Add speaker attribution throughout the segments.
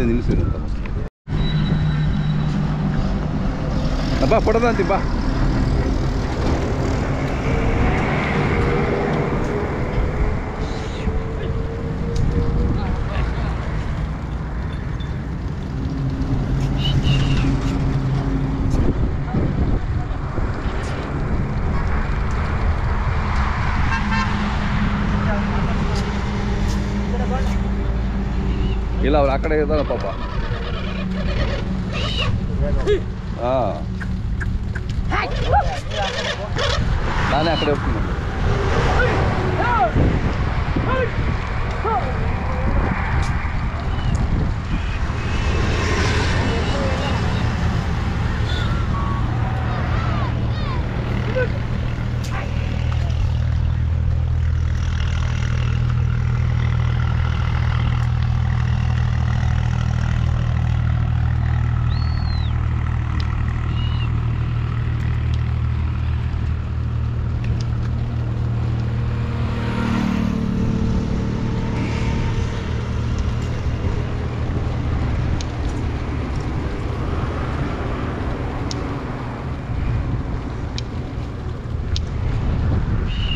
Speaker 1: ಮುಂದೆ ನಿಲ್ಲಿಸಿರಂತ ಬಾ ಪಡದ ಅಂತಿ ಬಾ. ಇಲ್ಲ ಅವ್ರು ಆ ಕಡೆ ಇದ್ದಾರ ಪಾಪ. ನಾನೇ ಆ ಕಡೆ ಹೋಗ್ತೀನಿ.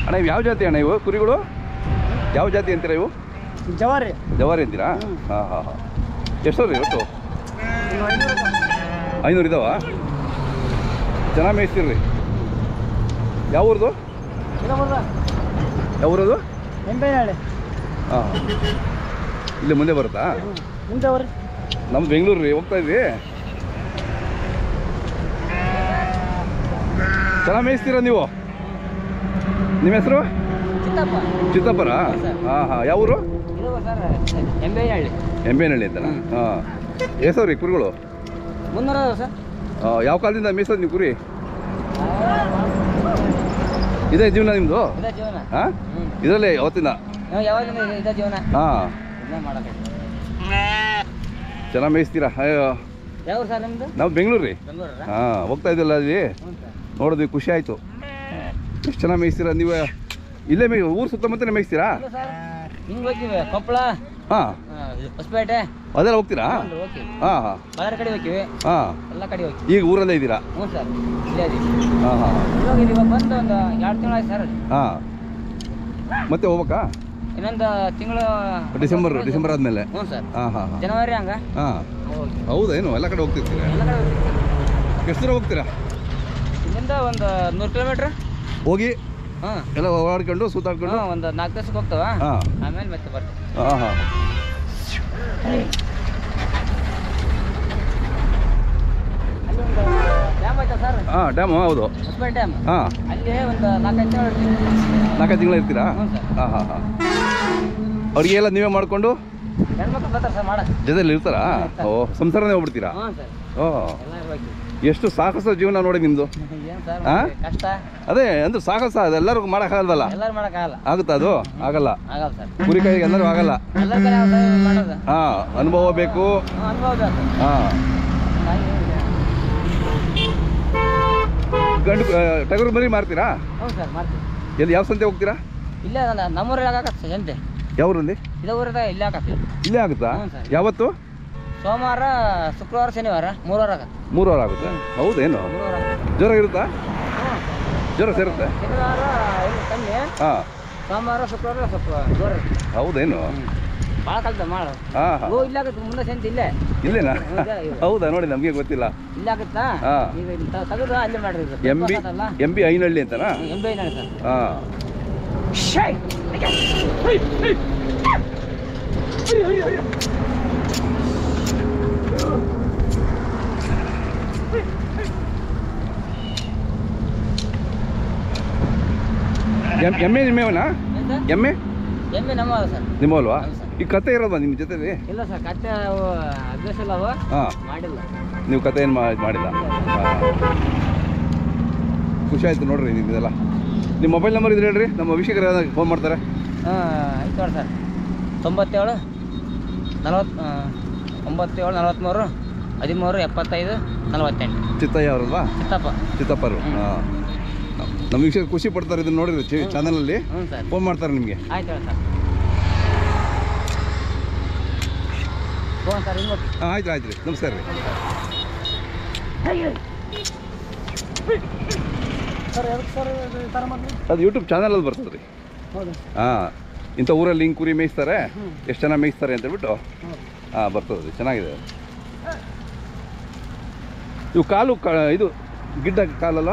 Speaker 1: ಅಣ್ಣ ಇವು ಯಾವ ಜಾತಿ ಅಣ್ಣ ಇವು? ಕುರಿಗಳು? ಯಾವ ಜಾತಿ ಅಂತೀರಾ ಇವು?
Speaker 2: ಜವಾರಿ.
Speaker 1: ಜವಾರಿ ಅಂತೀರಾ? ಹಾಂ ಹಾಂ ಹಾಂ. ಎಷ್ಟು ರೀ ಇವತ್ತು ಐನೂರು ಇದಾವ? ಚೆನ್ನಾಗಿ ಮೇಯಿಸ್ತೀರಿ ಯಾವ ಊರದು? ಯಾವ ಊರದು? ಹಾಂ ಇಲ್ಲಿ ಮುಂದೆ ಬರುತ್ತಾ?
Speaker 2: ಮುಂದೆ ಅವ್ರಿ
Speaker 1: ನಮ್ಮ ಬೆಂಗಳೂರು ರೀ ಹೋಗ್ತಾ ಇದ್ವಿ. ಚೆನ್ನಾಗಿ ಮೇಯಿಸ್ತೀರಾ ನೀವು? ನಿಮ್ಮ ಹೆಸರು?
Speaker 2: ಚಿತ್ತಪ್ಪ.
Speaker 1: ಚಿತ್ತಪ್ಪರ ಹಾಂ ಹಾಂ ಯಾವ ಊರು? ಎಂಬೇನಹಳ್ಳಿ ಅಂತಲ್ಲ ಹಾಂ. ರೀ ಕುರಿಗಳು? ಯಾವ ಕಾಲದಿಂದ ಮೀಸೋದು ನೀವು ಕುರಿ? ಇದೇ ಜೀವನ ನಿಮ್ಮದು ಹಾಂ? ಇದರಲ್ಲಿ
Speaker 2: ಜೀವನ.
Speaker 1: ಹಾಂ. ಚೆನ್ನಾಗಿ ಮೇಯಿಸ್ತೀರಾ? ಅಯ್ಯೋ. ನಾವು ಬೆಂಗಳೂರು ರೀ. ಹಾಂ ಹೋಗ್ತಾ ಇದ್ದಿಲ್ಲ ಅಲ್ಲಿ? ನೋಡಿದ್ವಿ ಖುಷಿ ಆಯಿತು. ಎಷ್ಟು ಚೆನ್ನಾಗಿ ಮೇಯಿಸ್ತೀರಾ? ನೀವು ಇಲ್ಲೇ ಮೇ ಊರು ಸುತ್ತಮುತ್ತಲೇ ಮೇಯಿಸ್ತೀರಾ?
Speaker 2: ಹಿಂಗೆ ಹೋಗ್ತೀವಿ. ಕೊಪ್ಪಳ.
Speaker 1: ಹಾಂ.
Speaker 2: ಹೊಸಪೇಟೆ.
Speaker 1: ಅದೆಲ್ಲ ಹೋಗ್ತೀರಾ? ಹಾಂ ಹಾಂ.
Speaker 2: ಬಳ್ಳಾರಿ ಕಡೆ ಹೋಗ್ತೀವಿ.
Speaker 1: ಹಾಂ.
Speaker 2: ಎಲ್ಲ ಕಡೆ ಹೋಗ್ತೀವಿ.
Speaker 1: ಈಗ ಊರಲ್ಲೇ ಇದ್ದೀರಾ?
Speaker 2: ಹ್ಞೂ ಸರ್. ಇಲ್ಲೇ
Speaker 1: ಹಾಂ ಹಾಂ.
Speaker 2: ಇವಾಗ ಇವಾಗ ಬಂದು ಒಂದು ಎರಡು ತಿಂಗಳು ಆಯ್ತು ಸರ್.
Speaker 1: ಹಾಂ. ಮತ್ತೆ ಹೋಗ್ಬೇಕಾ?
Speaker 2: ಇನ್ನೊಂದು ತಿಂಗಳು
Speaker 1: ಡಿಸೆಂಬರ್ ಡಿಸೆಂಬರ್ ಆದಮೇಲೆ.
Speaker 2: ಹ್ಞೂ ಸರ್.
Speaker 1: ಹಾಂ ಹಾಂ
Speaker 2: ಜನವರಿ ಹಂಗ?
Speaker 1: ಹಾಂ. ಹೌದೇನು ಎಲ್ಲ ಕಡೆ ಹೋಗ್ತಿರ್ತೀರಾ? ಎಷ್ಟು ದೂರ ಹೋಗ್ತೀರಾ?
Speaker 2: ಇಲ್ಲಿಂದ ಒಂದು ನೂರು ಕಿಲೋಮೀಟ್ರ್.
Speaker 1: ಹೋಗಿ
Speaker 2: ಹಾಂ.
Speaker 1: ಎಲ್ಲ ಓಡಾಡ್ಕೊಂಡು ಸುತ್ತಾಡ್ಕೊಂಡು
Speaker 2: ಒಂದು ನಾಲ್ಕು ದಿವಸಕ್ಕೆ ಹೋಗ್ತಾವ? ಆಮೇಲೆ ಮತ್ತೆ ಬರ್ತೀವಿ
Speaker 1: ಹಾಂ ಹಾಂ.
Speaker 2: Dam sir?
Speaker 1: ಹಾಂ ಡ್ಯಾಮು ಹೌದು. ಹಾಂ.
Speaker 2: ನಾಲ್ಕೈದು ತಿಂಗಳು
Speaker 1: ಇರ್ತೀರಾ? ಹಾಂ ಹಾಂ ಹಾಂ. ಅವ್ರಿಗೆಲ್ಲ ನೀವೇ ಮಾಡಿಕೊಂಡು ಜೊತೆಲಿ ಇರ್ತಾರಾ? ಓ ಸಂಸಾರನೇ ಹೋಗ್ಬಿಡ್ತೀರಾ? ಓ. ಎಷ್ಟು ಸಾಹಸ ಜೀವನ ನೋಡಿ
Speaker 2: ನಿಮ್ದು?
Speaker 1: ಅದೇ ಅಂದ್ರೆ ಸಾಹಸ ಅದೆಲ್ಲರಿಗೂ ಎಲ್ಲರಿಗೂ
Speaker 2: ಎಲ್ಲರೂ ಮಾಡೋಕ್ಕಾಗಲ್ಲ.
Speaker 1: ಆಗುತ್ತಾ ಅದು? ಆಗಲ್ಲ. ಕುರಿ ಕೈಗೆ ಎಲ್ಲರಿಗೂ ಆಗಲ್ಲ. ಹಾ ಅನುಭವ ಬೇಕು. ಹಾ ಗಂಡು ಟಗರು ಮರಿ ಮಾರ್ತೀರಾ? ಎಲ್ಲಿ ಯಾವ ಸಂತೆ ಹೋಗ್ತೀರಾ?
Speaker 2: ಇಲ್ಲ ನಮ್ಮೂರಲ್ಲಿ ಆಗತ್ತೆ ಸಂತೆ
Speaker 1: ಯಾವ ಊರಲ್ಲಿ
Speaker 2: ಇದೇ ಊರದ ಇಲ್ಲೇ ಆಗತ್ತೆ.
Speaker 1: ಇಲ್ಲೇ ಆಗುತ್ತಾ?
Speaker 2: ಹ್ಞೂ ಸರ್.
Speaker 1: ಯಾವತ್ತು?
Speaker 2: ಸೋಮವಾರ ಶುಕ್ರವಾರ ಶನಿವಾರ ಮೂರು ವಾರ ಆಗತ್ತೆ.
Speaker 1: ಮೂರು ವಾರ ಆಗುತ್ತೆ ಹೌದೇನು
Speaker 2: ಮೂರು ವಾರ ಆಗತ್ತೆ.
Speaker 1: ಜ್ವರ ಇರುತ್ತಾ?
Speaker 2: ಹ್ಞೂ
Speaker 1: ಜ್ವರ ಸೇರುತ್ತೆ?
Speaker 2: ಶನಿವಾರ ಇಲ್ಲಿ ಕಮ್ಮಿ.
Speaker 1: ಹಾಂ.
Speaker 2: ಸೋಮವಾರ ಶುಕ್ರವಾರ ಸ್ವಲ್ಪ ಜೋರ.
Speaker 1: ಹೌದೇನು
Speaker 2: ಭಾಳ ಕಲ್ತ ಮಾಡು.
Speaker 1: ಹಾಂ ಹಾಂ.
Speaker 2: ಓ ಇಲ್ಲ ಆಗತ್ತೆ ಮುಂದೆ ಸಂತೆ ಇಲ್ಲೇ.
Speaker 1: ಇಲ್ಲೇನಾ?
Speaker 2: ಹೌದಾ? ಇವ್ರು.
Speaker 1: ಹೌದಾ? ನೋಡಿ ನಮಗೆ ಗೊತ್ತಿಲ್ಲ.
Speaker 2: ಇಲ್ಲೇ ಆಗತ್ತಾ?
Speaker 1: ಹಾ.
Speaker 2: ಈಗ ಇಲ್ಲಿ ತ- ತೆಗೆದು ಅಲ್ಲೇ ಮಾಡ್ರಿ.
Speaker 1: M B M B Ainahalli ಅಂತನಾ?
Speaker 2: ಹ್ಮ್, ಎಂ ಬಿ ಐನಹಳ್ಳಿ ಸರ್.
Speaker 1: ಹಾಂ. ಎಂ ಎಮ್ಮೆ ನಿಮ್ಮವನಾ
Speaker 2: ಏನ್ ಸರ್?
Speaker 1: ಎಮ್ಮೆ?
Speaker 2: ನಿಮ್ಮೇವನಾ ಎಮ್ಮೆ ಎಮ್ಮೆ ನಮ್ಮ ಸರ್.
Speaker 1: ನಿಮ್ಮಲ್ವಾ ಈ ಕತೆ ಇರೋದ ನಿಮ್ಮ ಜೊತೆಲಿ?
Speaker 2: ಇಲ್ಲ ಸರ್ ಕತೆ ಅಭ್ಯಾಸ ಇಲ್ಲ ಮಾಡಿಲ್ಲ.
Speaker 1: ನೀವು ಕತೆ ಏನು ಮಾಡಿಲ್ಲ. ಖುಷಿ ಆಯ್ತು ನೋಡ್ರಿ ನಿಮ್ದೆಲ್ಲ. ನಿಮ್ಮ ಮೊಬೈಲ್ ನಂಬರ್ ಇದ್ರೆ ಹೇಳ್ರಿ ನಮ್ಮ ಅಭಿಷೇಕರ ಫೋನ್ ಮಾಡ್ತಾರೆ.
Speaker 2: ಹಾಂ ಆಯ್ತು ನೋಡಿ ಸರ್. ತೊಂಬತ್ತೇಳು ನಲವತ್ತು ಒಂಬತ್ತೇಳು ನಲವತ್ತ್ಮೂರು ಹದಿಮೂರು ಎಪ್ಪತ್ತೈದು ನಲವತ್ತೆಂಟು.
Speaker 1: ಚಿತ್ತಯ್ಯ ಅವರಲ್ವಾ?
Speaker 2: ಚಿತ್ತಪ್ಪ.
Speaker 1: ಚಿತ್ತಪ್ಪ
Speaker 2: ಅವರು
Speaker 1: ಹಾಂ. ನಮ್ಮ ವೀಕ್ಷಕರು ಖುಷಿ ಪಡ್ತಾರೆ ಇದನ್ನು ನೋಡಿದ್ರೆ ಚಾನಲಲ್ಲಿ
Speaker 2: ಹ್ಞೂ ಸರ್.
Speaker 1: ಫೋನ್ ಮಾಡ್ತಾರೆ ನಿಮಗೆ.
Speaker 2: ಆಯ್ತು ಹೇಳಿ ಸರ್.
Speaker 1: ಹಾಂ ಆಯ್ತು ಆಯ್ತು ರೀ. ನಮಸ್ಕಾರ ರೀ. ಅದು ಯೂಟ್ಯೂಬ್ ಚಾನಲಲ್ಲಿ ಬರ್ತದೆ ರೀ ಹಾಂ ಇಂಥ ಊರಲ್ಲಿ ಹಿಂಗೆ ಕುರಿ ಮೇಯಿಸ್ತಾರೆ ಎಷ್ಟು ಜನ ಮೇಯಿಸ್ತಾರೆ ಅಂತ ಹೇಳ್ಬಿಟ್ಟು ಹಾಂ ಬರ್ತದೆ ರೀ ಚೆನ್ನಾಗಿದೆ. ಇವು ಕಾಲು ಕ ಇದು ಗಿಡ್ಡ ಕಾಲಲ್ಲ?